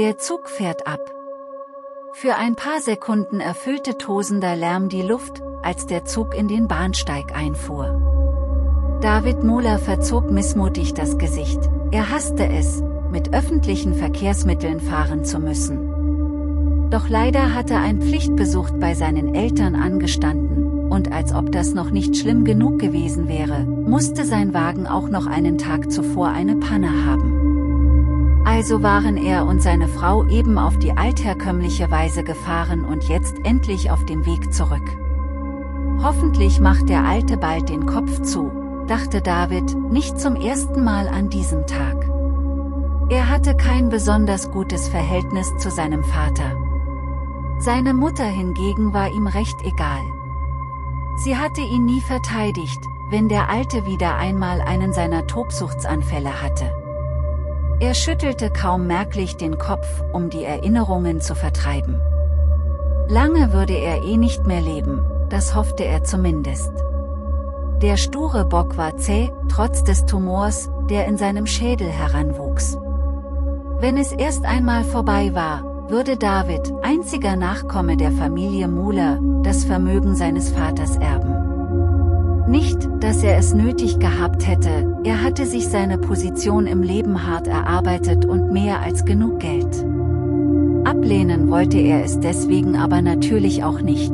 Der Zug fährt ab. Für ein paar Sekunden erfüllte tosender Lärm die Luft, als der Zug in den Bahnsteig einfuhr. David Mohler verzog missmutig das Gesicht. Er hasste es, mit öffentlichen Verkehrsmitteln fahren zu müssen. Doch leider hatte ein Pflichtbesuch bei seinen Eltern angestanden, und als ob das noch nicht schlimm genug gewesen wäre, musste sein Wagen auch noch einen Tag zuvor eine Panne haben. Also waren er und seine Frau eben auf die altherkömmliche Weise gefahren und jetzt endlich auf dem Weg zurück. Hoffentlich macht der Alte bald den Kopf zu, dachte David, nicht zum ersten Mal an diesem Tag. Er hatte kein besonders gutes Verhältnis zu seinem Vater. Seine Mutter hingegen war ihm recht egal. Sie hatte ihn nie verteidigt, wenn der Alte wieder einmal einen seiner Tobsuchtsanfälle hatte. Er schüttelte kaum merklich den Kopf, um die Erinnerungen zu vertreiben. Lange würde er eh nicht mehr leben, das hoffte er zumindest. Der sture Bock war zäh, trotz des Tumors, der in seinem Schädel heranwuchs. Wenn es erst einmal vorbei war, würde David, einziger Nachkomme der Familie Muller, das Vermögen seines Vaters erben. Nicht, dass er es nötig gehabt hätte, er hatte sich seine Position im Leben hart erarbeitet und mehr als genug Geld. Ablehnen wollte er es deswegen aber natürlich auch nicht.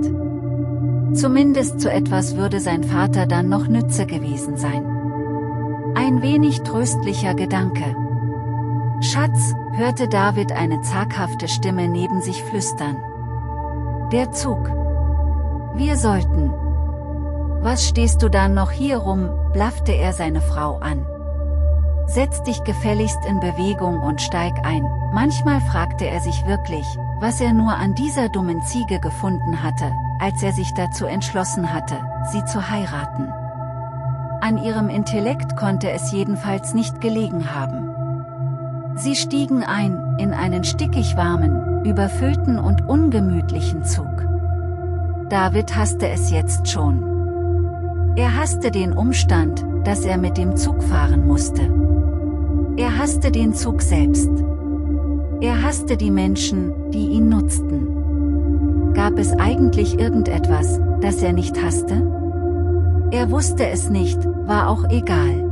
Zumindest zu etwas würde sein Vater dann noch Nütze gewesen sein. Ein wenig tröstlicher Gedanke. Schatz, hörte David eine zaghafte Stimme neben sich flüstern. Der Zug. Wir sollten. Was stehst du dann noch hier rum, blaffte er seine Frau an. Setz dich gefälligst in Bewegung und steig ein. Manchmal fragte er sich wirklich, was er nur an dieser dummen Ziege gefunden hatte, als er sich dazu entschlossen hatte, sie zu heiraten. An ihrem Intellekt konnte es jedenfalls nicht gelegen haben. Sie stiegen ein, in einen stickig warmen, überfüllten und ungemütlichen Zug. David hasste es jetzt schon. Er hasste den Umstand, dass er mit dem Zug fahren musste. Er hasste den Zug selbst. Er hasste die Menschen, die ihn nutzten. Gab es eigentlich irgendetwas, das er nicht hasste? Er wusste es nicht, war auch egal.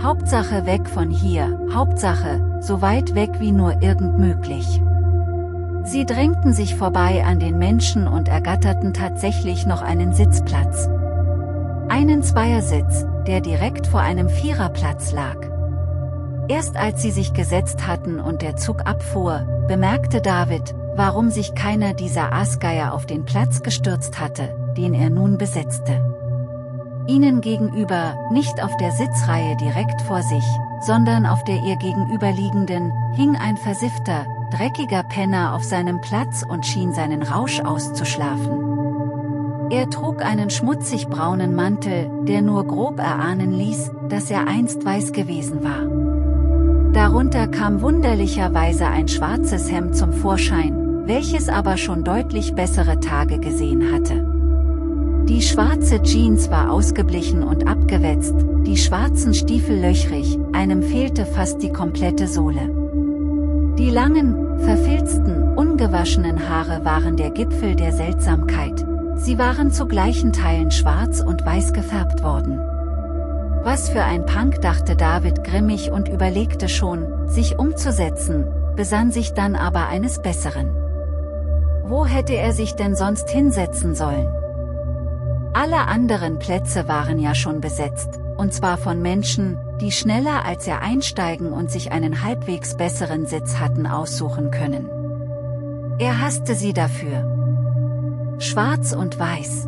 Hauptsache weg von hier, Hauptsache, so weit weg wie nur irgend möglich. Sie drängten sich vorbei an den Menschen und ergatterten tatsächlich noch einen Sitzplatz. Einen Zweiersitz, der direkt vor einem Viererplatz lag. Erst als sie sich gesetzt hatten und der Zug abfuhr, bemerkte David, warum sich keiner dieser Aasgeier auf den Platz gestürzt hatte, den er nun besetzte. Ihnen gegenüber, nicht auf der Sitzreihe direkt vor sich, sondern auf der ihr gegenüberliegenden, hing ein versiffter, dreckiger Penner auf seinem Platz und schien seinen Rausch auszuschlafen. Er trug einen schmutzig braunen Mantel, der nur grob erahnen ließ, dass er einst weiß gewesen war. Darunter kam wunderlicherweise ein schwarzes Hemd zum Vorschein, welches aber schon deutlich bessere Tage gesehen hatte. Die schwarze Jeans war ausgeblichen und abgewetzt, die schwarzen Stiefel löchrig, einem fehlte fast die komplette Sohle. Die langen, verfilzten, ungewaschenen Haare waren der Gipfel der Seltsamkeit, sie waren zu gleichen Teilen schwarz und weiß gefärbt worden. Was für ein Punk dachte David grimmig und überlegte schon, sich umzusetzen, besann sich dann aber eines Besseren. Wo hätte er sich denn sonst hinsetzen sollen? Alle anderen Plätze waren ja schon besetzt, und zwar von Menschen, die schneller als er einsteigen und sich einen halbwegs besseren Sitz hatten aussuchen können. Er hasste sie dafür. Schwarz und Weiß.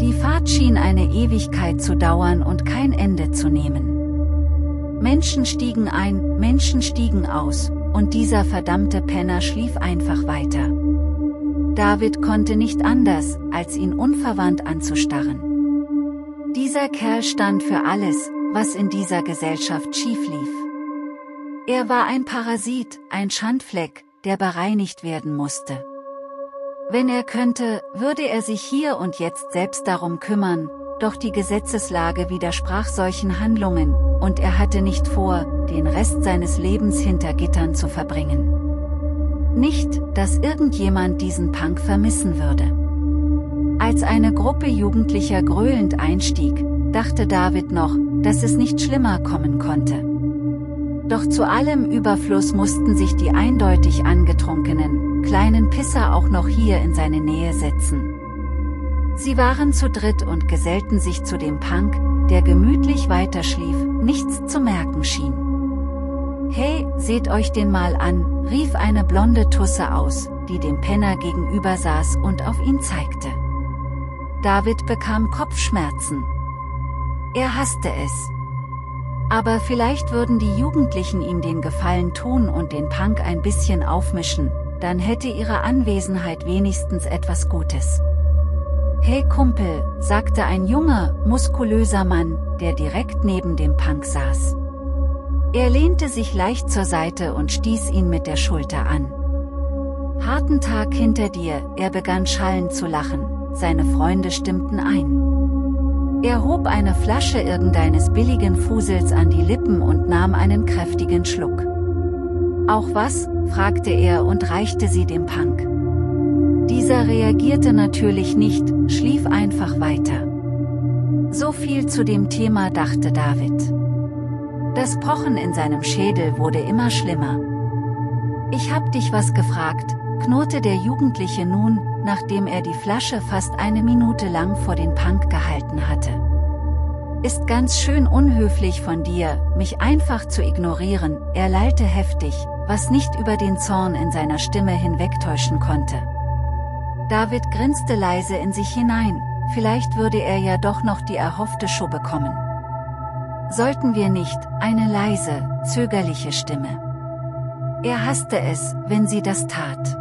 Die Fahrt schien eine Ewigkeit zu dauern und kein Ende zu nehmen. Menschen stiegen ein, Menschen stiegen aus, und dieser verdammte Penner schlief einfach weiter. David konnte nicht anders, als ihn unverwandt anzustarren. Dieser Kerl stand für alles, was in dieser Gesellschaft schief lief. Er war ein Parasit, ein Schandfleck, der bereinigt werden musste. Wenn er könnte, würde er sich hier und jetzt selbst darum kümmern, doch die Gesetzeslage widersprach solchen Handlungen, und er hatte nicht vor, den Rest seines Lebens hinter Gittern zu verbringen. Nicht, dass irgendjemand diesen Punk vermissen würde. Als eine Gruppe Jugendlicher gröhlend einstieg, dachte David noch, dass es nicht schlimmer kommen konnte. Doch zu allem Überfluss mussten sich die eindeutig angetrunkenen, kleinen Pisser auch noch hier in seine Nähe setzen. Sie waren zu dritt und gesellten sich zu dem Punk, der gemütlich weiterschlief, nichts zu merken schien. Hey, seht euch den mal an, rief eine blonde Tusse aus, die dem Penner gegenüber saß und auf ihn zeigte. David bekam Kopfschmerzen. Er hasste es. Aber vielleicht würden die Jugendlichen ihm den Gefallen tun und den Punk ein bisschen aufmischen, dann hätte ihre Anwesenheit wenigstens etwas Gutes. Hey Kumpel, sagte ein junger, muskulöser Mann, der direkt neben dem Punk saß. Er lehnte sich leicht zur Seite und stieß ihn mit der Schulter an. Harten Tag hinter dir, er begann schallend zu lachen, seine Freunde stimmten ein. Er hob eine Flasche irgendeines billigen Fusels an die Lippen und nahm einen kräftigen Schluck. Auch was? fragte er und reichte sie dem Punk. Dieser reagierte natürlich nicht, schlief einfach weiter. So viel zu dem Thema dachte David. Das Pochen in seinem Schädel wurde immer schlimmer. Ich hab dich was gefragt, knurrte der Jugendliche nun, nachdem er die Flasche fast eine Minute lang vor den Punk gehalten hatte. Ist ganz schön unhöflich von dir, mich einfach zu ignorieren, er lallte heftig, was nicht über den Zorn in seiner Stimme hinwegtäuschen konnte. David grinste leise in sich hinein, vielleicht würde er ja doch noch die erhoffte Show bekommen. Sollten wir nicht, eine leise, zögerliche Stimme. Er hasste es, wenn sie das tat.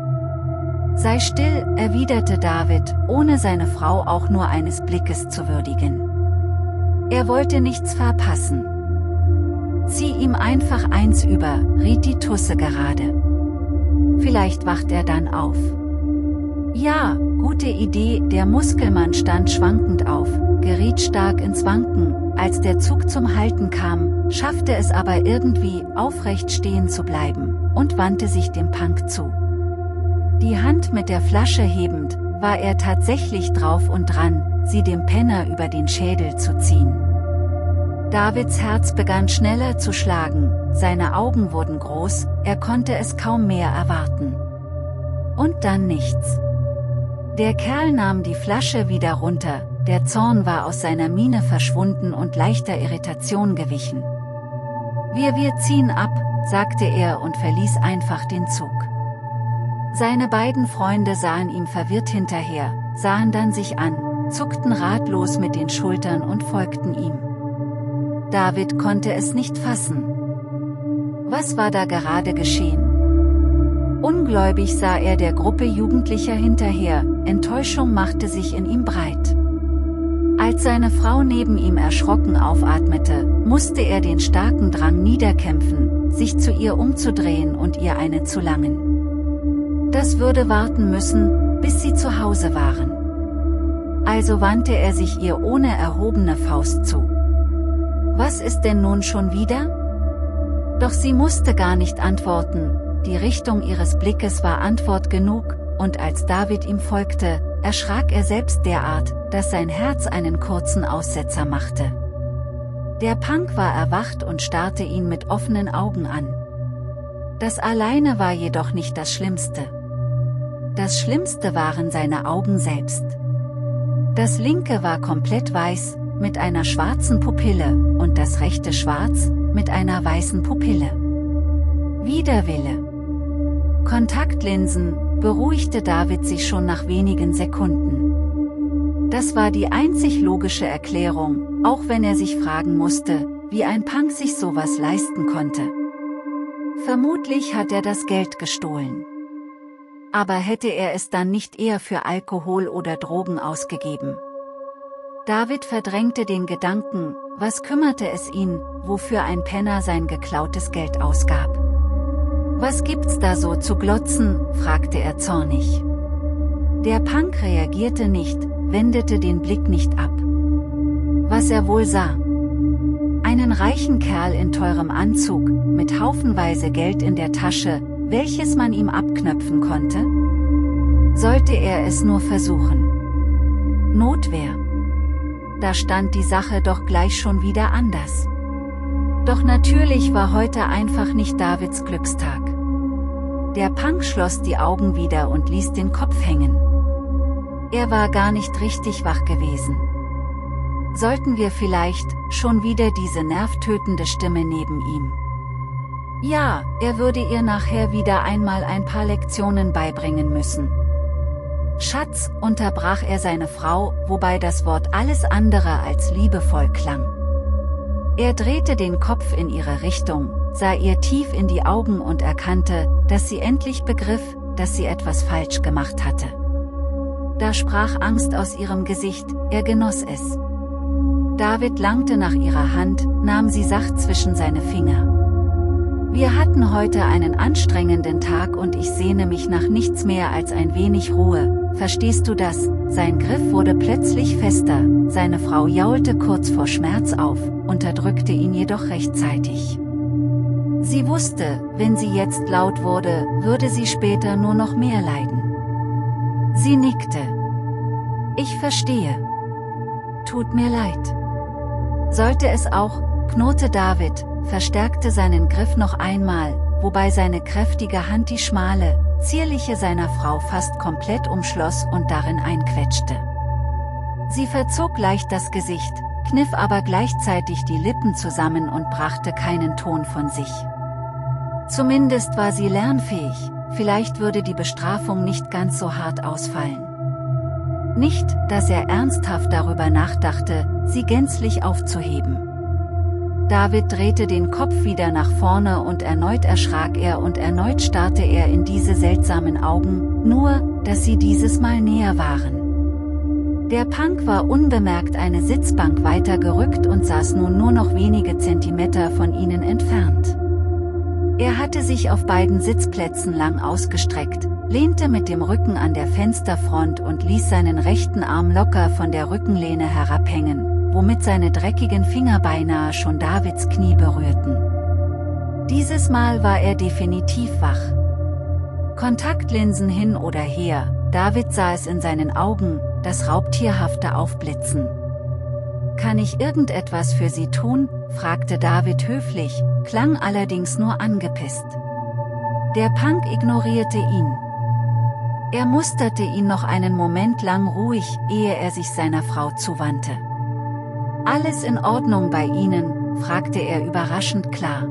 Sei still, erwiderte David, ohne seine Frau auch nur eines Blickes zu würdigen. Er wollte nichts verpassen. Zieh ihm einfach eins über, riet die Tusse gerade. Vielleicht wacht er dann auf. Ja, gute Idee, der Muskelmann stand schwankend auf, geriet stark ins Wanken, als der Zug zum Halten kam, schaffte es aber irgendwie, aufrecht stehen zu bleiben, und wandte sich dem Punk zu. Die Hand mit der Flasche hebend, war er tatsächlich drauf und dran, sie dem Penner über den Schädel zu ziehen. Davids Herz begann schneller zu schlagen, seine Augen wurden groß, er konnte es kaum mehr erwarten. Und dann nichts. Der Kerl nahm die Flasche wieder runter, der Zorn war aus seiner Miene verschwunden und leichter Irritation gewichen. Wir wir ziehen ab, sagte er und verließ einfach den Zug. Seine beiden Freunde sahen ihm verwirrt hinterher, sahen dann sich an, zuckten ratlos mit den Schultern und folgten ihm. David konnte es nicht fassen. Was war da gerade geschehen? Ungläubig sah er der Gruppe Jugendlicher hinterher, Enttäuschung machte sich in ihm breit. Als seine Frau neben ihm erschrocken aufatmete, musste er den starken Drang niederkämpfen, sich zu ihr umzudrehen und ihr eine zu langen. Das würde warten müssen, bis sie zu Hause waren. Also wandte er sich ihr ohne erhobene Faust zu. Was ist denn nun schon wieder? Doch sie musste gar nicht antworten, die Richtung ihres Blickes war Antwort genug, und als David ihm folgte, erschrak er selbst derart, dass sein Herz einen kurzen Aussetzer machte. Der Punk war erwacht und starrte ihn mit offenen Augen an. Das alleine war jedoch nicht das Schlimmste. Das Schlimmste waren seine Augen selbst. Das linke war komplett weiß, mit einer schwarzen Pupille, und das rechte schwarz, mit einer weißen Pupille. Widerwille. Kontaktlinsen, beruhigte David sich schon nach wenigen Sekunden. Das war die einzig logische Erklärung, auch wenn er sich fragen musste, wie ein Punk sich sowas leisten konnte. Vermutlich hat er das Geld gestohlen. Aber hätte er es dann nicht eher für Alkohol oder Drogen ausgegeben? David verdrängte den Gedanken, was kümmerte es ihn, wofür ein Penner sein geklautes Geld ausgab. Was gibt's da so zu glotzen, fragte er zornig. Der Punk reagierte nicht, wendete den Blick nicht ab. Was er wohl sah. Einen reichen Kerl in teurem Anzug, mit haufenweise Geld in der Tasche, welches man ihm abknöpfen konnte? Sollte er es nur versuchen. Notwehr. Da stand die Sache doch gleich schon wieder anders. Doch natürlich war heute einfach nicht Davids Glückstag. Der Punk schloss die Augen wieder und ließ den Kopf hängen. Er war gar nicht richtig wach gewesen. Sollten wir vielleicht schon wieder diese nervtötende Stimme neben ihm? Ja, er würde ihr nachher wieder einmal ein paar Lektionen beibringen müssen. Schatz, unterbrach er seine Frau, wobei das Wort alles andere als liebevoll klang. Er drehte den Kopf in ihre Richtung, sah ihr tief in die Augen und erkannte, dass sie endlich begriff, dass sie etwas falsch gemacht hatte. Da sprach Angst aus ihrem Gesicht, er genoss es. David langte nach ihrer Hand, nahm sie sacht zwischen seine Finger. Wir hatten heute einen anstrengenden Tag und ich sehne mich nach nichts mehr als ein wenig Ruhe, verstehst du das? Sein Griff wurde plötzlich fester, seine Frau jaulte kurz vor Schmerz auf, unterdrückte ihn jedoch rechtzeitig. Sie wusste, wenn sie jetzt laut wurde, würde sie später nur noch mehr leiden. Sie nickte. Ich verstehe. Tut mir leid. Sollte es auch, knurrte David, verstärkte seinen Griff noch einmal, wobei seine kräftige Hand die schmale, zierliche seiner Frau fast komplett umschloss und darin einquetschte. Sie verzog leicht das Gesicht, kniff aber gleichzeitig die Lippen zusammen und brachte keinen Ton von sich. Zumindest war sie lernfähig, vielleicht würde die Bestrafung nicht ganz so hart ausfallen. Nicht, dass er ernsthaft darüber nachdachte, sie gänzlich aufzuheben. David drehte den Kopf wieder nach vorne und erneut erschrak er und erneut starrte er in diese seltsamen Augen, nur, dass sie dieses Mal näher waren. Der Punk war unbemerkt eine Sitzbank weiter gerückt und saß nun nur noch wenige Zentimeter von ihnen entfernt. Er hatte sich auf beiden Sitzplätzen lang ausgestreckt, lehnte mit dem Rücken an der Fensterfront und ließ seinen rechten Arm locker von der Rückenlehne herabhängen, womit seine dreckigen Finger beinahe schon Davids Knie berührten. Dieses Mal war er definitiv wach. Kontaktlinsen hin oder her, David sah es in seinen Augen, das raubtierhafte Aufblitzen. Kann ich irgendetwas für Sie tun? fragte David höflich, klang allerdings nur angepisst. Der Punk ignorierte ihn. Er musterte ihn noch einen Moment lang ruhig, ehe er sich seiner Frau zuwandte. Alles in Ordnung bei Ihnen? fragte er überraschend klar.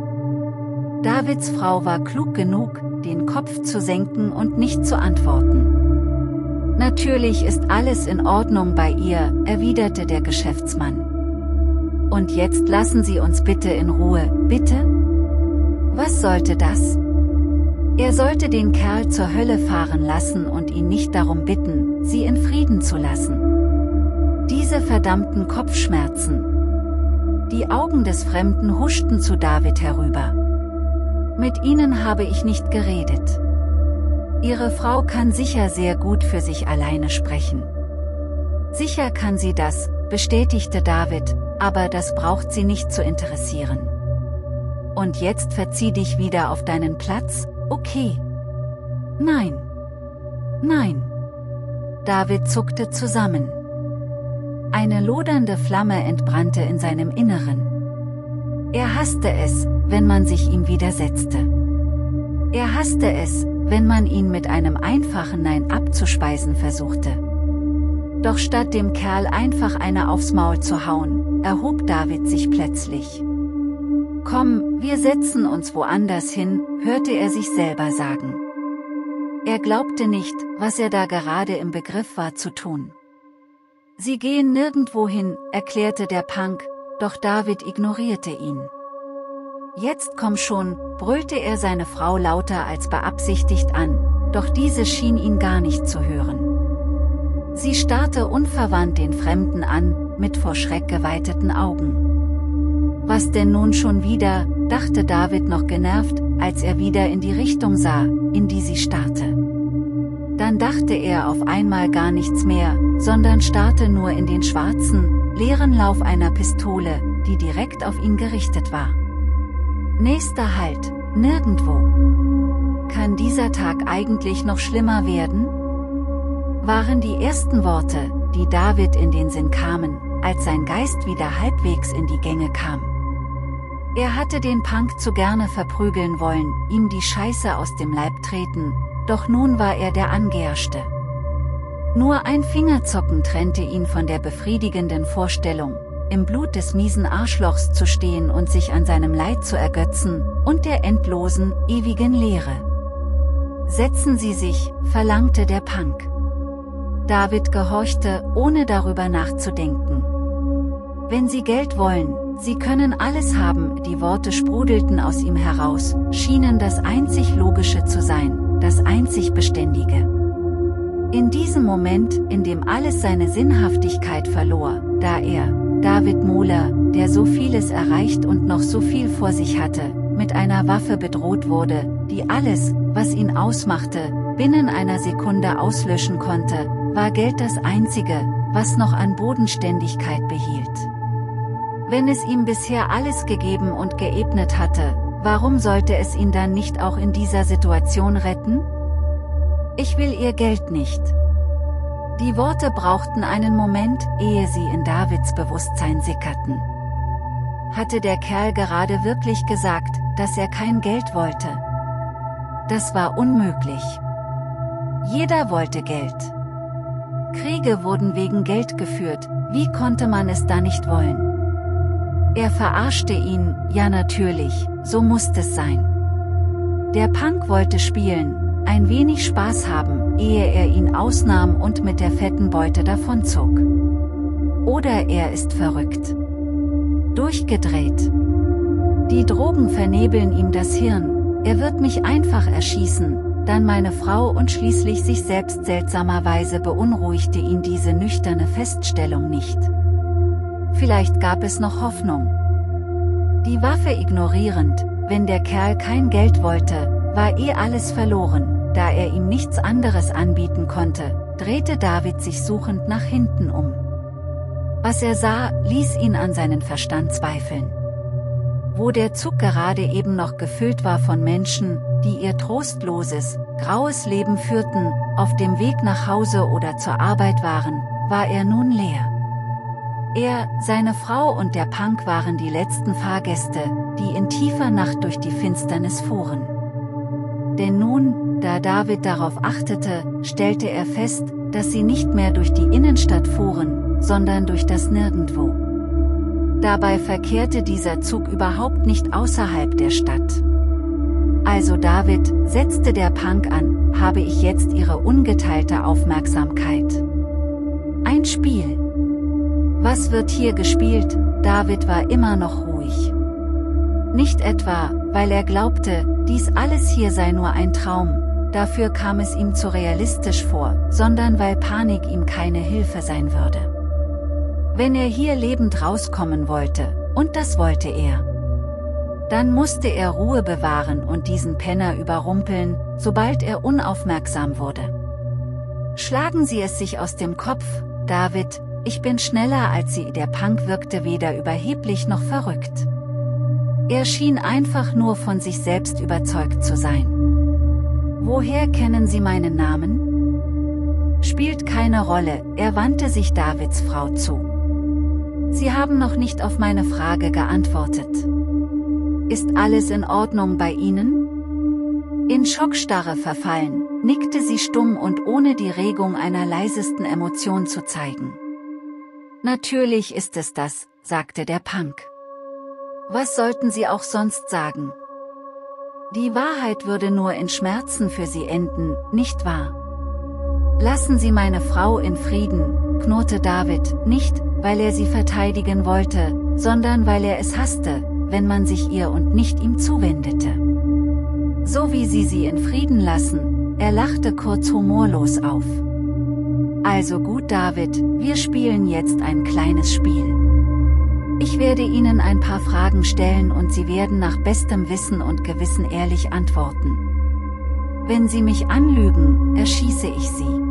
Davids Frau war klug genug, den Kopf zu senken und nicht zu antworten. Natürlich ist alles in Ordnung bei ihr, erwiderte der Geschäftsmann. Und jetzt lassen Sie uns bitte in Ruhe, bitte? Was sollte das? Er sollte den Kerl zur Hölle fahren lassen und ihn nicht darum bitten, sie in Frieden zu lassen. Diese verdammten Kopfschmerzen. Die Augen des Fremden huschten zu David herüber. Mit ihnen habe ich nicht geredet. Ihre Frau kann sicher sehr gut für sich alleine sprechen. Sicher kann sie das, bestätigte David, aber das braucht sie nicht zu interessieren. Und jetzt verzieh dich wieder auf deinen Platz, okay? Nein. Nein. David zuckte zusammen. Eine lodernde Flamme entbrannte in seinem Inneren. Er hasste es, wenn man sich ihm widersetzte. Er hasste es, wenn man ihn mit einem einfachen Nein abzuspeisen versuchte. Doch statt dem Kerl einfach eine aufs Maul zu hauen, erhob David sich plötzlich. Komm, wir setzen uns woanders hin, hörte er sich selber sagen. Er glaubte nicht, was er da gerade im Begriff war zu tun. Sie gehen nirgendwo hin, erklärte der Punk, doch David ignorierte ihn. Jetzt komm schon, brüllte er seine Frau lauter als beabsichtigt an, doch diese schien ihn gar nicht zu hören. Sie starrte unverwandt den Fremden an, mit vor Schreck geweiteten Augen. Was denn nun schon wieder, dachte David noch genervt, als er wieder in die Richtung sah, in die sie starrte. Dann dachte er auf einmal gar nichts mehr, sondern starrte nur in den schwarzen, leeren Lauf einer Pistole, die direkt auf ihn gerichtet war. Nächster Halt, nirgendwo. kann dieser Tag eigentlich noch schlimmer werden? Waren die ersten Worte, die David in den Sinn kamen, als sein Geist wieder halbwegs in die Gänge kam. Er hatte den Punk zu gerne verprügeln wollen, ihm die Scheiße aus dem Leib treten, doch nun war er der Angeherschte. Nur ein Fingerzocken trennte ihn von der befriedigenden Vorstellung, im Blut des miesen Arschlochs zu stehen und sich an seinem Leid zu ergötzen, und der endlosen, ewigen Leere. Setzen Sie sich, verlangte der Punk. David gehorchte, ohne darüber nachzudenken. Wenn Sie Geld wollen, Sie können alles haben, die Worte sprudelten aus ihm heraus, schienen das einzig Logische zu sein, das einzig Beständige. In diesem Moment, in dem alles seine Sinnhaftigkeit verlor, da er, David Mohler, der so vieles erreicht und noch so viel vor sich hatte, mit einer Waffe bedroht wurde, die alles, was ihn ausmachte, binnen einer Sekunde auslöschen konnte, war Geld das Einzige, was noch an Bodenständigkeit behielt. Wenn es ihm bisher alles gegeben und geebnet hatte, warum sollte es ihn dann nicht auch in dieser Situation retten? Ich will ihr Geld nicht. Die Worte brauchten einen Moment, ehe sie in Davids Bewusstsein sickerten. Hatte der Kerl gerade wirklich gesagt, dass er kein Geld wollte? Das war unmöglich. Jeder wollte Geld. Kriege wurden wegen Geld geführt, wie konnte man es da nicht wollen? Er verarschte ihn, ja natürlich, so musste es sein. Der Punk wollte spielen, ein wenig Spaß haben, ehe er ihn ausnahm und mit der fetten Beute davonzog. Oder er ist verrückt. Durchgedreht. Die Drogen vernebeln ihm das Hirn, er wird mich einfach erschießen, dann meine Frau und schließlich sich selbst seltsamerweise beunruhigte ihn diese nüchterne Feststellung nicht. Vielleicht gab es noch Hoffnung. Die Waffe ignorierend, wenn der Kerl kein Geld wollte, war eh alles verloren, da er ihm nichts anderes anbieten konnte, drehte David sich suchend nach hinten um. Was er sah, ließ ihn an seinen Verstand zweifeln. Wo der Zug gerade eben noch gefüllt war von Menschen, die ihr trostloses, graues Leben führten, auf dem Weg nach Hause oder zur Arbeit waren, war er nun leer. Er, seine Frau und der Punk waren die letzten Fahrgäste, die in tiefer Nacht durch die Finsternis fuhren. Denn nun, da David darauf achtete, stellte er fest, dass sie nicht mehr durch die Innenstadt fuhren, sondern durch das Nirgendwo. Dabei verkehrte dieser Zug überhaupt nicht außerhalb der Stadt. Also David, setzte der Punk an, habe ich jetzt ihre ungeteilte Aufmerksamkeit. Ein Spiel. Was wird hier gespielt? David war immer noch ruhig. Nicht etwa, weil er glaubte, dies alles hier sei nur ein Traum, dafür kam es ihm zu realistisch vor, sondern weil Panik ihm keine Hilfe sein würde. Wenn er hier lebend rauskommen wollte, und das wollte er, dann musste er Ruhe bewahren und diesen Penner überrumpeln, sobald er unaufmerksam wurde. Schlagen Sie es sich aus dem Kopf, David, ich bin schneller als Sie. Der Punk wirkte weder überheblich noch verrückt. Er schien einfach nur von sich selbst überzeugt zu sein. Woher kennen Sie meinen Namen? Spielt keine Rolle, er wandte sich Davids Frau zu. Sie haben noch nicht auf meine Frage geantwortet. Ist alles in Ordnung bei Ihnen? In Schockstarre verfallen, nickte sie stumm und ohne die Regung einer leisesten Emotion zu zeigen. Natürlich ist es das, sagte der Punk. Was sollten Sie auch sonst sagen? Die Wahrheit würde nur in Schmerzen für sie enden, nicht wahr? Lassen Sie meine Frau in Frieden, knurrte David, nicht, weil er sie verteidigen wollte, sondern weil er es hasste, wenn man sich ihr und nicht ihm zuwendete. So wie Sie sie in Frieden lassen, er lachte kurz humorlos auf. Also gut David, wir spielen jetzt ein kleines Spiel. Ich werde Ihnen ein paar Fragen stellen und Sie werden nach bestem Wissen und Gewissen ehrlich antworten. Wenn Sie mich anlügen, erschieße ich Sie.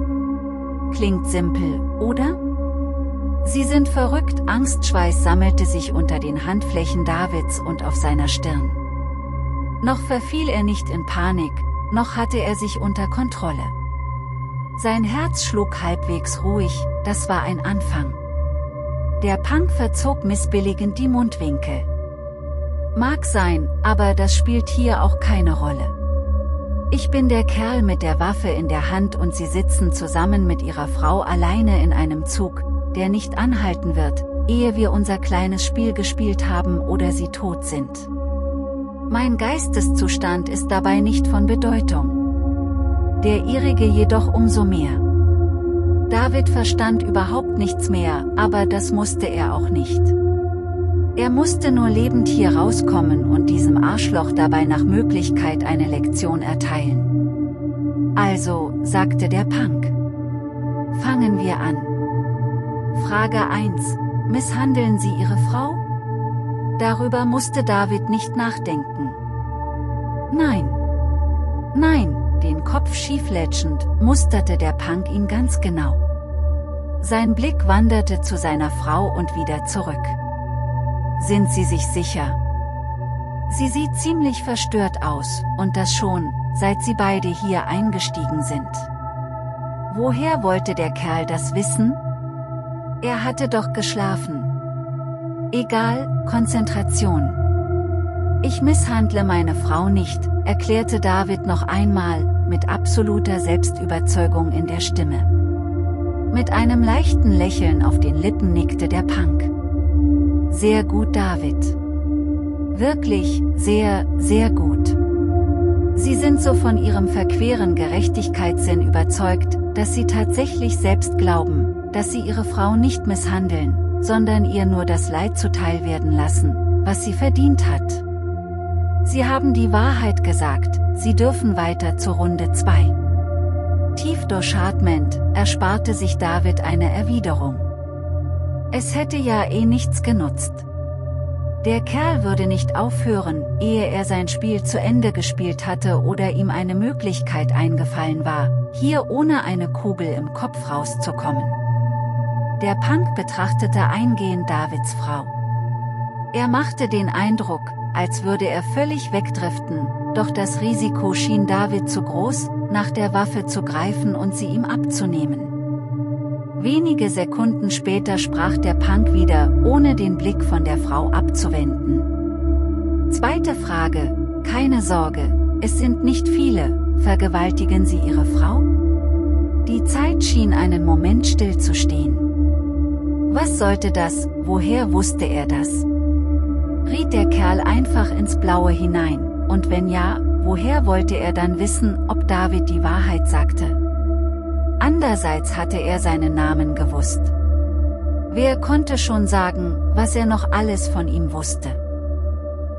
Klingt simpel, oder? Sie sind verrückt, Angstschweiß sammelte sich unter den Handflächen Davids und auf seiner Stirn. Noch verfiel er nicht in Panik, noch hatte er sich unter Kontrolle. Sein Herz schlug halbwegs ruhig, das war ein Anfang. Der Punk verzog missbilligend die Mundwinkel. Mag sein, aber das spielt hier auch keine Rolle. Ich bin der Kerl mit der Waffe in der Hand und sie sitzen zusammen mit ihrer Frau alleine in einem Zug, der nicht anhalten wird, ehe wir unser kleines Spiel gespielt haben oder sie tot sind. Mein Geisteszustand ist dabei nicht von Bedeutung. Der ihrige jedoch umso mehr. David verstand überhaupt nichts mehr, aber das musste er auch nicht. Er musste nur lebend hier rauskommen und diesem Arschloch dabei nach Möglichkeit eine Lektion erteilen. Also, sagte der Punk. Fangen wir an. Frage 1. Misshandeln Sie Ihre Frau? Darüber musste David nicht nachdenken. Nein. Nein, den Kopf schieflätschend, musterte der Punk ihn ganz genau. Sein Blick wanderte zu seiner Frau und wieder zurück. Sind Sie sich sicher? Sie sieht ziemlich verstört aus, und das schon, seit sie beide hier eingestiegen sind. Woher wollte der Kerl das wissen? Er hatte doch geschlafen. Egal, Konzentration. Ich misshandle meine Frau nicht, erklärte David noch einmal, mit absoluter Selbstüberzeugung in der Stimme. Mit einem leichten Lächeln auf den Lippen nickte der Punk. Sehr gut David. Wirklich, sehr, sehr gut. Sie sind so von ihrem verqueren Gerechtigkeitssinn überzeugt, dass sie tatsächlich selbst glauben, dass sie ihre Frau nicht misshandeln, sondern ihr nur das Leid zuteil werden lassen, was sie verdient hat. Sie haben die Wahrheit gesagt, sie dürfen weiter zur Runde 2. Tief durchatmend, ersparte sich David eine Erwiderung. Es hätte ja eh nichts genutzt. Der Kerl würde nicht aufhören, ehe er sein Spiel zu Ende gespielt hatte oder ihm eine Möglichkeit eingefallen war, hier ohne eine Kugel im Kopf rauszukommen. Der Punk betrachtete eingehend Davids Frau. Er machte den Eindruck, als würde er völlig wegdriften, doch das Risiko schien David zu groß, nach der Waffe zu greifen und sie ihm abzunehmen. Wenige Sekunden später sprach der Punk wieder, ohne den Blick von der Frau abzuwenden. Zweite Frage, keine Sorge, es sind nicht viele, vergewaltigen Sie Ihre Frau? Die Zeit schien einen Moment stillzustehen. Was sollte das, woher wusste er das? Riet der Kerl einfach ins Blaue hinein, und wenn ja, woher wollte er dann wissen, ob David die Wahrheit sagte? Andererseits hatte er seinen Namen gewusst. Wer konnte schon sagen, was er noch alles von ihm wusste?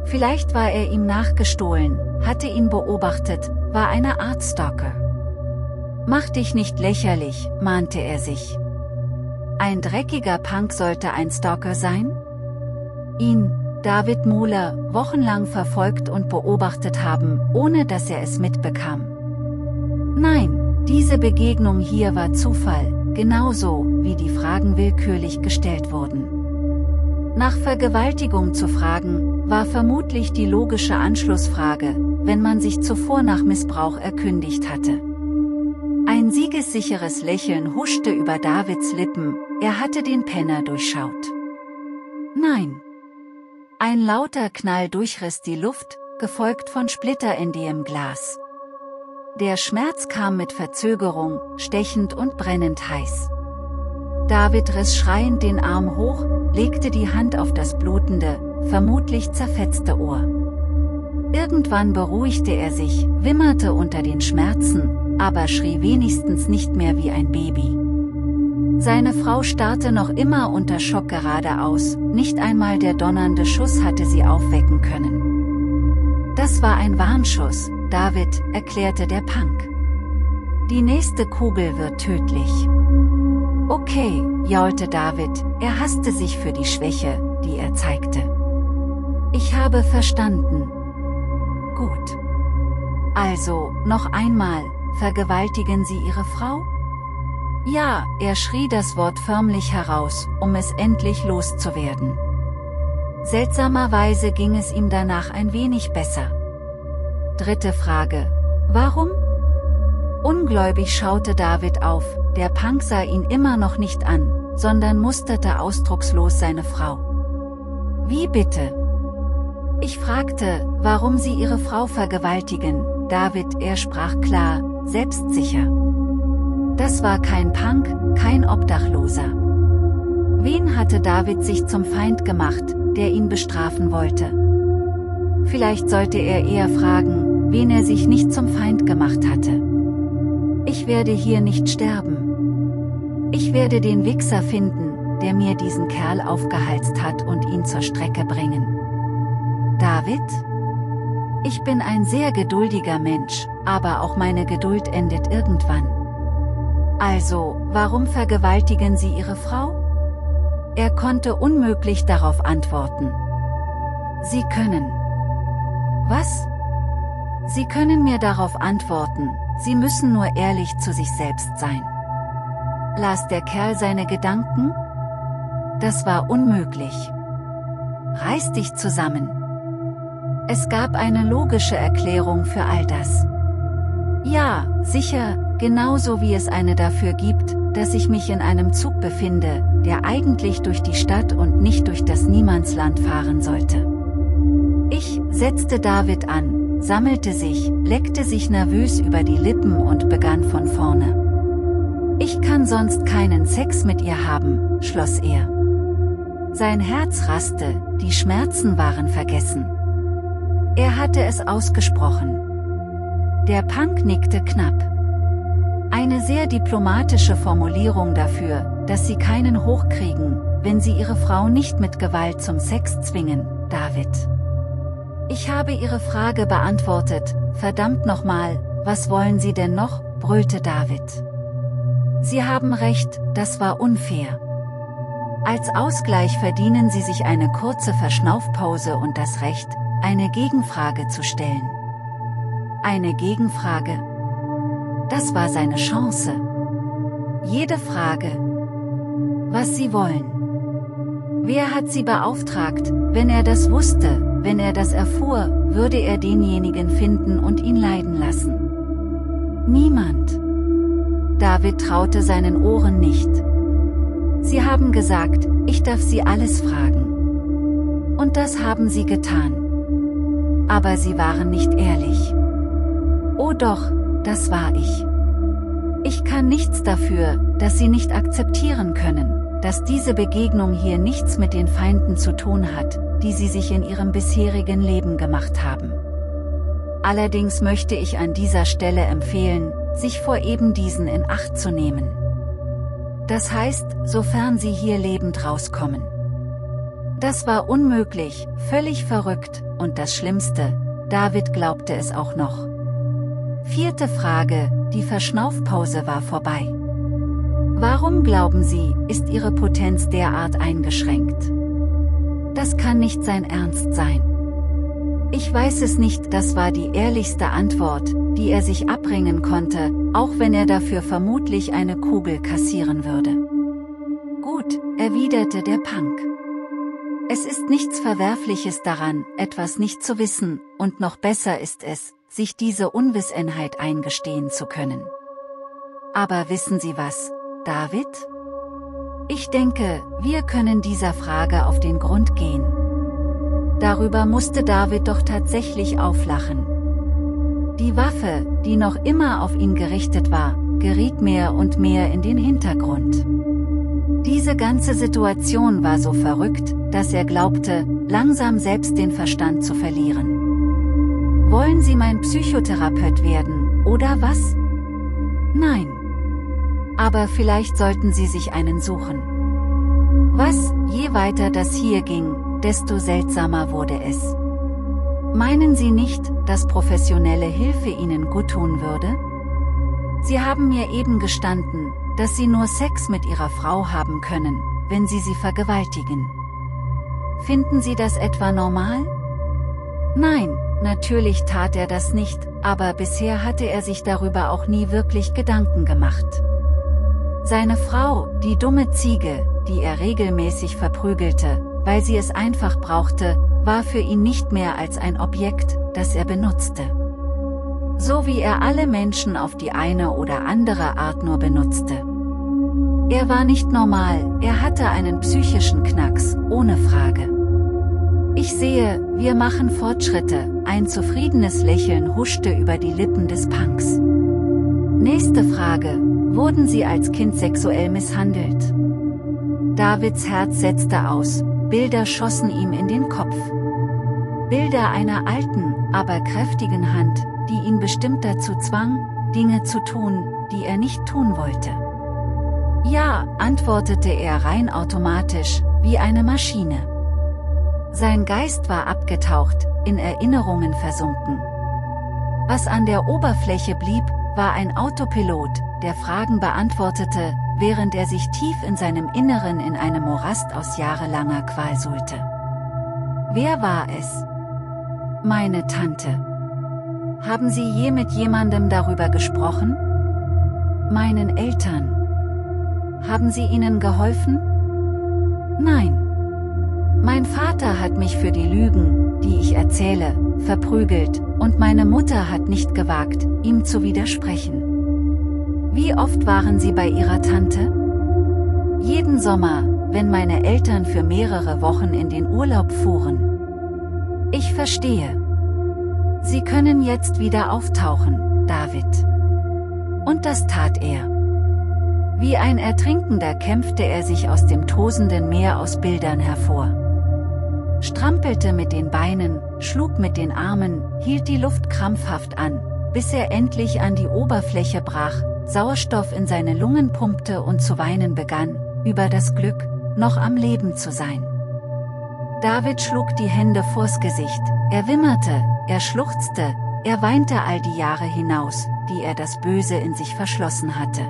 Vielleicht war er ihm nachgestohlen, hatte ihn beobachtet, war eine Art Stalker. Mach dich nicht lächerlich, mahnte er sich. Ein dreckiger Punk sollte ein Stalker sein? Ihn, David Muller, wochenlang verfolgt und beobachtet haben, ohne dass er es mitbekam. Nein, diese Begegnung hier war Zufall, genauso, wie die Fragen willkürlich gestellt wurden. Nach Vergewaltigung zu fragen, war vermutlich die logische Anschlussfrage, wenn man sich zuvor nach Missbrauch erkündigt hatte. Ein siegessicheres Lächeln huschte über Davids Lippen, er hatte den Penner durchschaut. Nein. Ein lauter Knall durchriss die Luft, gefolgt von Splitter in dem Glas. Der Schmerz kam mit Verzögerung, stechend und brennend heiß. David riss schreiend den Arm hoch, legte die Hand auf das blutende, vermutlich zerfetzte Ohr. Irgendwann beruhigte er sich, wimmerte unter den Schmerzen, aber schrie wenigstens nicht mehr wie ein Baby. Seine Frau starrte noch immer unter Schock geradeaus, nicht einmal der donnernde Schuss hatte sie aufwecken können. Das war ein Warnschuss, David, erklärte der Punk. Die nächste Kugel wird tödlich. Okay, jaulte David, er hasste sich für die Schwäche, die er zeigte. Ich habe verstanden. Gut. Also, noch einmal, Vergewaltigen Sie Ihre Frau? Ja, er schrie das Wort förmlich heraus, um es endlich loszuwerden. Seltsamerweise ging es ihm danach ein wenig besser. Dritte Frage. Warum? Ungläubig schaute David auf, der Punk sah ihn immer noch nicht an, sondern musterte ausdruckslos seine Frau. Wie bitte? Ich fragte, warum sie ihre Frau vergewaltigen, David, er sprach klar, selbstsicher. Das war kein Punk, kein Obdachloser. Wen hatte David sich zum Feind gemacht, der ihn bestrafen wollte? Vielleicht sollte er eher fragen, wen er sich nicht zum Feind gemacht hatte. Ich werde hier nicht sterben. Ich werde den Wichser finden, der mir diesen Kerl aufgehalst hat und ihn zur Strecke bringen. David? Ich bin ein sehr geduldiger Mensch, aber auch meine Geduld endet irgendwann. Also, warum vergewaltigen Sie Ihre Frau? Er konnte unmöglich darauf antworten. Sie können. Was? Sie können mir darauf antworten, Sie müssen nur ehrlich zu sich selbst sein. Las der Kerl seine Gedanken? Das war unmöglich. Reiß dich zusammen. Es gab eine logische Erklärung für all das. Ja, sicher, genauso wie es eine dafür gibt, dass ich mich in einem Zug befinde, der eigentlich durch die Stadt und nicht durch das Niemandsland fahren sollte. Ich setzte David an, sammelte sich, leckte sich nervös über die Lippen und begann von vorne. Ich kann sonst keinen Sex mit ihr haben, schloss er. Sein Herz raste, die Schmerzen waren vergessen. Er hatte es ausgesprochen. Der Punk nickte knapp. Eine sehr diplomatische Formulierung dafür, dass sie keinen hochkriegen, wenn sie ihre Frau nicht mit Gewalt zum Sex zwingen, David. Ich habe Ihre Frage beantwortet, verdammt nochmal, was wollen Sie denn noch, brüllte David. Sie haben recht, das war unfair. Als Ausgleich verdienen Sie sich eine kurze Verschnaufpause und das Recht, eine Gegenfrage zu stellen. Eine Gegenfrage? Das war seine Chance. Jede Frage. Was Sie wollen. Wer hat Sie beauftragt, wenn er das wusste, wenn er das erfuhr, würde er denjenigen finden und ihn leiden lassen. Niemand. David traute seinen Ohren nicht. Sie haben gesagt, ich darf Sie alles fragen. Und das haben Sie getan. Aber Sie waren nicht ehrlich. Oh doch, das war ich. Ich kann nichts dafür, dass Sie nicht akzeptieren können, dass diese Begegnung hier nichts mit den Feinden zu tun hat, die Sie sich in Ihrem bisherigen Leben gemacht haben. Allerdings möchte ich an dieser Stelle empfehlen, sich vor eben diesen in Acht zu nehmen. Das heißt, sofern Sie hier lebend rauskommen. Das war unmöglich, völlig verrückt, und das Schlimmste, David glaubte es auch noch. Vierte Frage, die Verschnaufpause war vorbei. Warum glauben Sie, ist Ihre Potenz derart eingeschränkt? Das kann nicht sein Ernst sein. Ich weiß es nicht, das war die ehrlichste Antwort, die er sich abbringen konnte, auch wenn er dafür vermutlich eine Kugel kassieren würde. Gut, erwiderte der Punk. Es ist nichts Verwerfliches daran, etwas nicht zu wissen, und noch besser ist es, sich diese Unwissenheit eingestehen zu können. Aber wissen Sie was, David? Ich denke, wir können dieser Frage auf den Grund gehen. Darüber musste David doch tatsächlich auflachen. Die Waffe, die noch immer auf ihn gerichtet war, geriet mehr und mehr in den Hintergrund. Diese ganze Situation war so verrückt, dass er glaubte, langsam selbst den Verstand zu verlieren. Wollen Sie mein Psychotherapeut werden, oder was? Nein. Aber vielleicht sollten Sie sich einen suchen. Was, je weiter das hier ging, desto seltsamer wurde es. Meinen Sie nicht, dass professionelle Hilfe Ihnen guttun würde? Sie haben mir eben gestanden, dass Sie nur Sex mit Ihrer Frau haben können, wenn Sie sie vergewaltigen. Finden Sie das etwa normal? Nein, Natürlich tat er das nicht, aber bisher hatte er sich darüber auch nie wirklich Gedanken gemacht. Seine Frau, die dumme Ziege, die er regelmäßig verprügelte, weil sie es einfach brauchte, war für ihn nicht mehr als ein Objekt, das er benutzte. So wie er alle Menschen auf die eine oder andere Art nur benutzte. Er war nicht normal, er hatte einen psychischen Knacks, ohne Frage. Ich sehe, wir machen Fortschritte, ein zufriedenes Lächeln huschte über die Lippen des Punks. Nächste Frage, wurden Sie als Kind sexuell misshandelt? Davids Herz setzte aus, Bilder schossen ihm in den Kopf. Bilder einer alten, aber kräftigen Hand, die ihn bestimmt dazu zwang, Dinge zu tun, die er nicht tun wollte. Ja, antwortete er rein automatisch, wie eine Maschine. Sein Geist war abgetaucht, in Erinnerungen versunken. Was an der Oberfläche blieb, war ein Autopilot, der Fragen beantwortete, während er sich tief in seinem Inneren in einem Morast aus jahrelanger Qual suhlte. Wer war es? Meine Tante. Haben Sie je mit jemandem darüber gesprochen? Meinen Eltern. Haben Sie ihnen geholfen? Nein. Mein Vater hat mich für die Lügen, die ich erzähle, verprügelt, und meine Mutter hat nicht gewagt, ihm zu widersprechen. Wie oft waren Sie bei Ihrer Tante? Jeden Sommer, wenn meine Eltern für mehrere Wochen in den Urlaub fuhren. Ich verstehe. Sie können jetzt wieder auftauchen, David. Und das tat er. Wie ein Ertrinkender kämpfte er sich aus dem tosenden Meer aus Bildern hervor strampelte mit den Beinen, schlug mit den Armen, hielt die Luft krampfhaft an, bis er endlich an die Oberfläche brach, Sauerstoff in seine Lungen pumpte und zu weinen begann, über das Glück, noch am Leben zu sein. David schlug die Hände vors Gesicht, er wimmerte, er schluchzte, er weinte all die Jahre hinaus, die er das Böse in sich verschlossen hatte.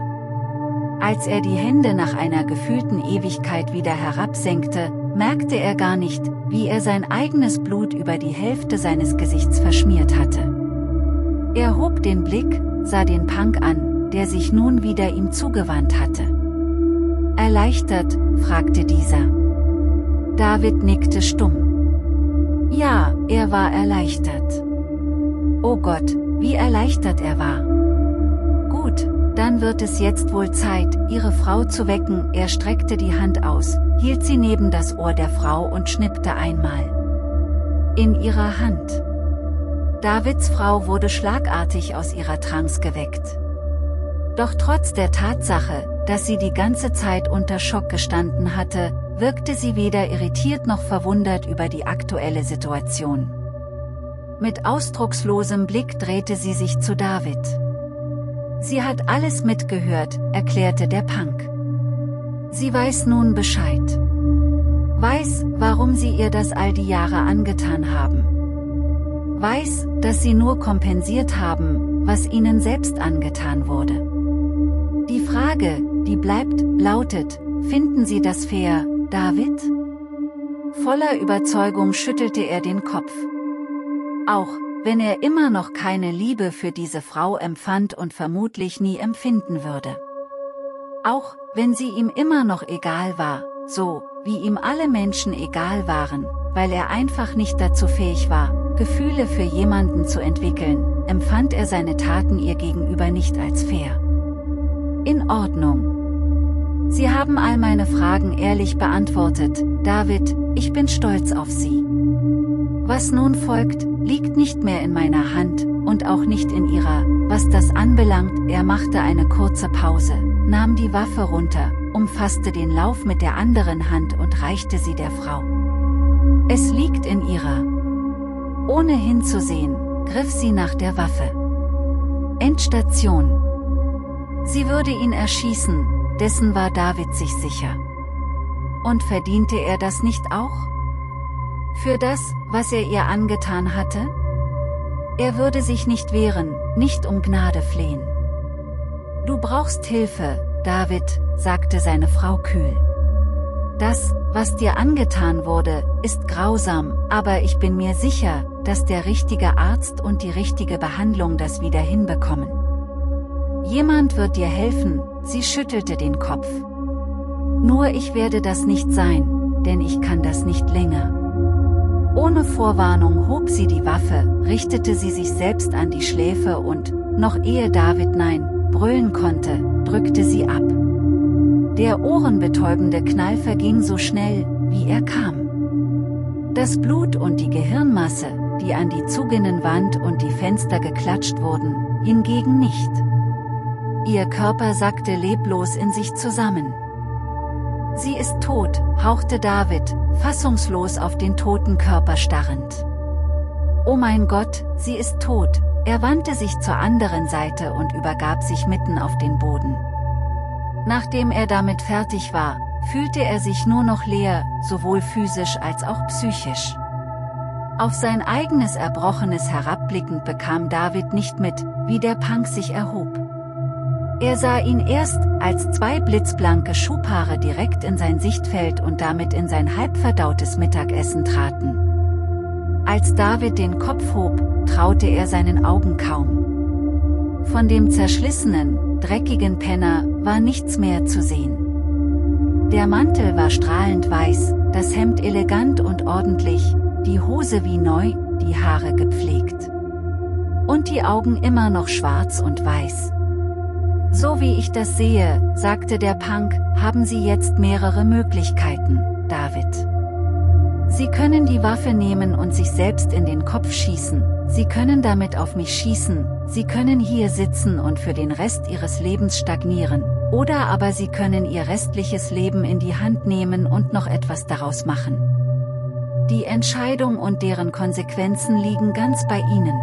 Als er die Hände nach einer gefühlten Ewigkeit wieder herabsenkte, merkte er gar nicht, wie er sein eigenes Blut über die Hälfte seines Gesichts verschmiert hatte. Er hob den Blick, sah den Punk an, der sich nun wieder ihm zugewandt hatte. Erleichtert, fragte dieser. David nickte stumm. Ja, er war erleichtert. Oh Gott, wie erleichtert er war. Gut, dann wird es jetzt wohl Zeit, ihre Frau zu wecken. Er streckte die Hand aus, hielt sie neben das Ohr der Frau und schnippte einmal. In ihrer Hand. Davids Frau wurde schlagartig aus ihrer Trance geweckt. Doch trotz der Tatsache, dass sie die ganze Zeit unter Schock gestanden hatte, wirkte sie weder irritiert noch verwundert über die aktuelle Situation. Mit ausdruckslosem Blick drehte sie sich zu David. Sie hat alles mitgehört, erklärte der Punk. Sie weiß nun Bescheid. Weiß, warum sie ihr das all die Jahre angetan haben. Weiß, dass sie nur kompensiert haben, was ihnen selbst angetan wurde. Die Frage, die bleibt, lautet, finden Sie das fair, David? Voller Überzeugung schüttelte er den Kopf. Auch, wenn er immer noch keine Liebe für diese Frau empfand und vermutlich nie empfinden würde. Auch, wenn sie ihm immer noch egal war, so, wie ihm alle Menschen egal waren, weil er einfach nicht dazu fähig war, Gefühle für jemanden zu entwickeln, empfand er seine Taten ihr gegenüber nicht als fair. In Ordnung. Sie haben all meine Fragen ehrlich beantwortet, David, ich bin stolz auf Sie. Was nun folgt, liegt nicht mehr in meiner Hand, und auch nicht in ihrer, was das anbelangt, er machte eine kurze Pause, nahm die Waffe runter, umfasste den Lauf mit der anderen Hand und reichte sie der Frau. Es liegt in ihrer. Ohne hinzusehen, griff sie nach der Waffe. Endstation. Sie würde ihn erschießen, dessen war David sich sicher. Und verdiente er das nicht auch? Für das, was er ihr angetan hatte? Er würde sich nicht wehren, nicht um Gnade flehen. Du brauchst Hilfe, David, sagte seine Frau kühl. Das, was dir angetan wurde, ist grausam, aber ich bin mir sicher, dass der richtige Arzt und die richtige Behandlung das wieder hinbekommen. Jemand wird dir helfen, sie schüttelte den Kopf. Nur ich werde das nicht sein, denn ich kann das nicht länger. Ohne Vorwarnung hob sie die Waffe, richtete sie sich selbst an die Schläfe und, noch ehe David Nein brüllen konnte, drückte sie ab. Der ohrenbetäubende Knall verging so schnell, wie er kam. Das Blut und die Gehirnmasse, die an die Zuginnenwand und die Fenster geklatscht wurden, hingegen nicht. Ihr Körper sackte leblos in sich zusammen. Sie ist tot, hauchte David, fassungslos auf den toten Körper starrend. Oh mein Gott, sie ist tot, er wandte sich zur anderen Seite und übergab sich mitten auf den Boden. Nachdem er damit fertig war, fühlte er sich nur noch leer, sowohl physisch als auch psychisch. Auf sein eigenes Erbrochenes herabblickend bekam David nicht mit, wie der Punk sich erhob. Er sah ihn erst, als zwei blitzblanke Schubhaare direkt in sein Sichtfeld und damit in sein halbverdautes Mittagessen traten. Als David den Kopf hob, traute er seinen Augen kaum. Von dem zerschlissenen, dreckigen Penner war nichts mehr zu sehen. Der Mantel war strahlend weiß, das Hemd elegant und ordentlich, die Hose wie neu, die Haare gepflegt. Und die Augen immer noch schwarz und weiß. So wie ich das sehe, sagte der Punk, haben Sie jetzt mehrere Möglichkeiten, David. Sie können die Waffe nehmen und sich selbst in den Kopf schießen, Sie können damit auf mich schießen, Sie können hier sitzen und für den Rest Ihres Lebens stagnieren, oder aber Sie können Ihr restliches Leben in die Hand nehmen und noch etwas daraus machen. Die Entscheidung und deren Konsequenzen liegen ganz bei Ihnen.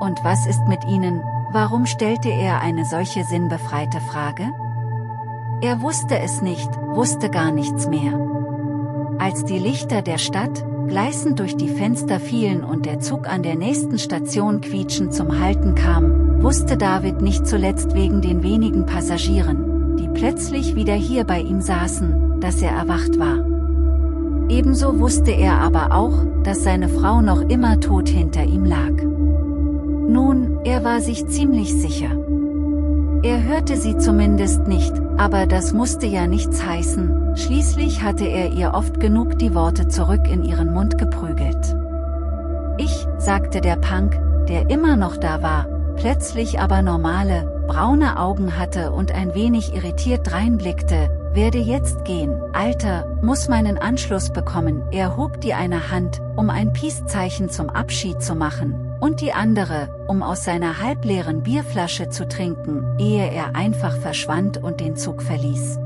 Und was ist mit Ihnen, Warum stellte er eine solche sinnbefreite Frage? Er wusste es nicht, wusste gar nichts mehr. Als die Lichter der Stadt, gleißend durch die Fenster fielen und der Zug an der nächsten Station quietschend zum Halten kam, wusste David nicht zuletzt wegen den wenigen Passagieren, die plötzlich wieder hier bei ihm saßen, dass er erwacht war. Ebenso wusste er aber auch, dass seine Frau noch immer tot hinter ihm lag. Nun, er war sich ziemlich sicher. Er hörte sie zumindest nicht, aber das musste ja nichts heißen, schließlich hatte er ihr oft genug die Worte zurück in ihren Mund geprügelt. Ich, sagte der Punk, der immer noch da war, plötzlich aber normale, braune Augen hatte und ein wenig irritiert reinblickte, werde jetzt gehen, Alter, muss meinen Anschluss bekommen, er hob die eine Hand, um ein Peace-Zeichen zum Abschied zu machen, und die andere, um aus seiner halbleeren Bierflasche zu trinken, ehe er einfach verschwand und den Zug verließ.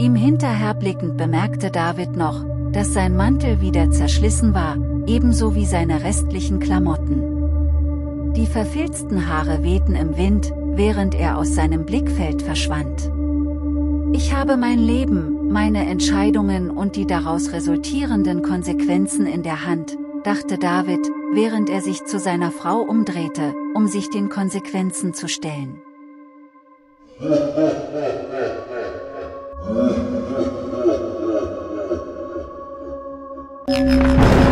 Ihm hinterherblickend bemerkte David noch, dass sein Mantel wieder zerschlissen war, ebenso wie seine restlichen Klamotten. Die verfilzten Haare wehten im Wind, während er aus seinem Blickfeld verschwand. Ich habe mein Leben, meine Entscheidungen und die daraus resultierenden Konsequenzen in der Hand, dachte David, während er sich zu seiner Frau umdrehte, um sich den Konsequenzen zu stellen.